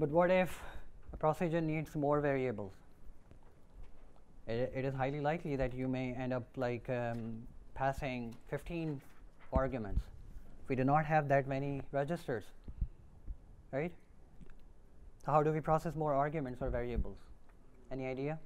But what if a procedure needs more variables? It, it is highly likely that you may end up like um, passing 15 arguments. We do not have that many registers, right? So how do we process more arguments or variables? Any idea?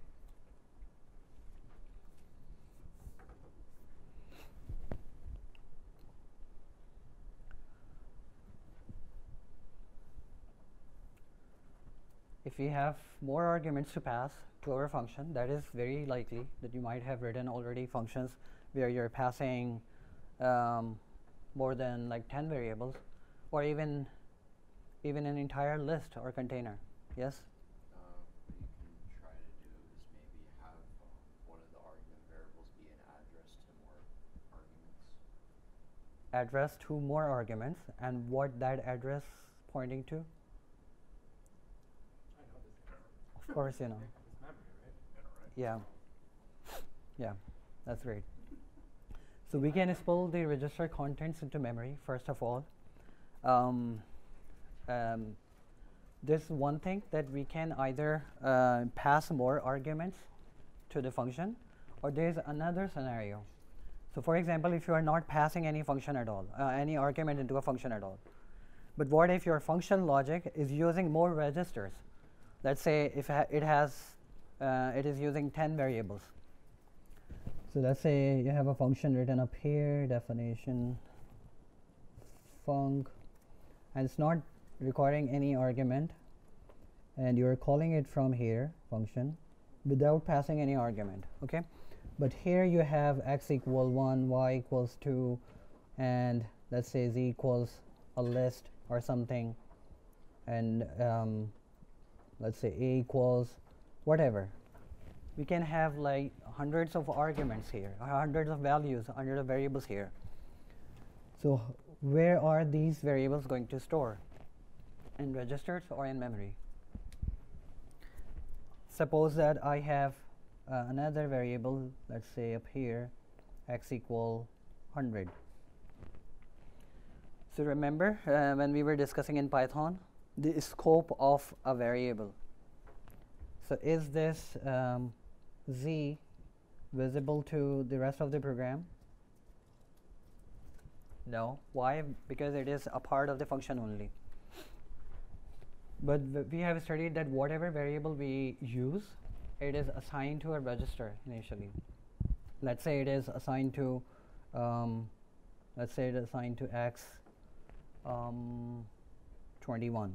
If we have more arguments to pass to our function, that is very likely that you might have written already functions where you're passing um, more than like 10 variables or even even an entire list or container. Yes? Uh, what you can try to do is maybe have one of the argument variables be an address to more arguments. Address to more arguments and what that address pointing to? I know this. Of course, you know. Yeah. Yeah, that's great. So we can spill the register contents into memory, first of all. Um, um, this one thing that we can either uh, pass more arguments to the function or there's another scenario. So for example, if you are not passing any function at all, uh, any argument into a function at all, but what if your function logic is using more registers? Let's say if it has, uh, it is using 10 variables. So let's say you have a function written up here, definition, func, and it's not requiring any argument, and you're calling it from here, function, without passing any argument, okay? But here you have x equal 1, y equals 2, and let's say z equals a list or something, and um, let's say a equals whatever. We can have like hundreds of arguments here, hundreds of values, hundreds of variables here. So where are these variables going to store? In registers or in memory? Suppose that I have uh, another variable, let's say up here, x equal 100. So remember uh, when we were discussing in Python, the scope of a variable. So is this um, z visible to the rest of the program? No. Why? Because it is a part of the function only. But we have studied that whatever variable we use, it is assigned to a register initially. Let's say it is assigned to, um, let's say it is assigned to x um, 21.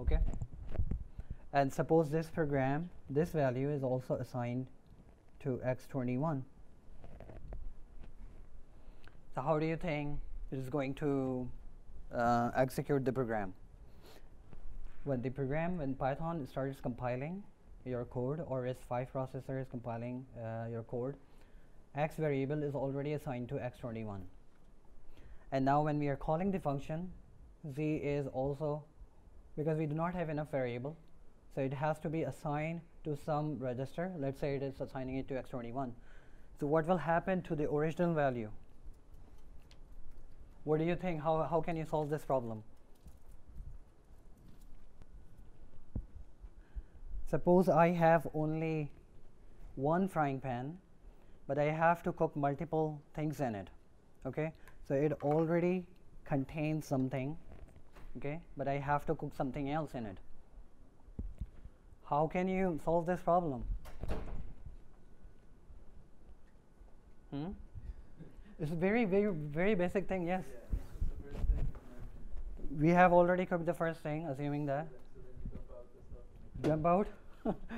Okay? And suppose this program, this value is also assigned to x21. So how do you think it is going to uh, execute the program? When the program, when Python starts compiling your code or RISC-V processor is compiling uh, your code, x variable is already assigned to x21. And now when we are calling the function, z is also, because we do not have enough variable, so it has to be assigned to some register. Let's say it is assigning it to x21. So what will happen to the original value? What do you think? How, how can you solve this problem? Suppose I have only one frying pan, but I have to cook multiple things in it. Okay, so it already contains something. Okay, but I have to cook something else in it. How can you solve this problem? Hmm? It's a very, very, very basic thing, yes. Yeah, this is the first thing. and then- We have already cooked the first thing, assuming that. yeah, So you dump out the stuff. and Jump out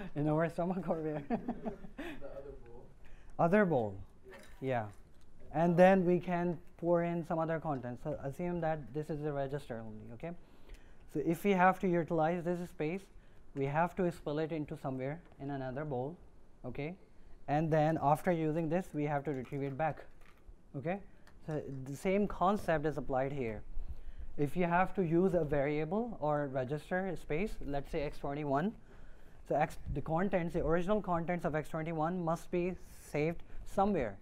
in our stomach or where? other bowl. Other bowl, Yeah. yeah. And then we can pour in some other content. So assume that this is a register only, okay? So if we have to utilize this space, we have to spill it into somewhere in another bowl, okay? And then after using this, we have to retrieve it back, okay? So the same concept is applied here. If you have to use a variable or register space, let's say x21, so x, the contents, the original contents of x21 must be saved somewhere.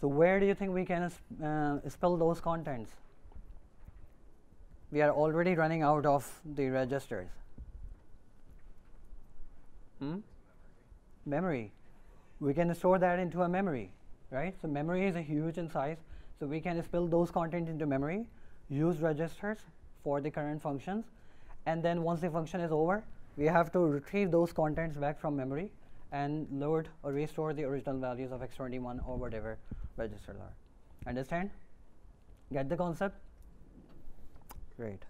So where do you think we can uh, spill those contents? we are already running out of the registers. Hmm? Memory. We can store that into a memory, right? So memory is a huge in size. So we can spill those content into memory, use registers for the current functions, and then once the function is over, we have to retrieve those contents back from memory and load or restore the original values of x21 or whatever registers are. Understand? Get the concept? Great.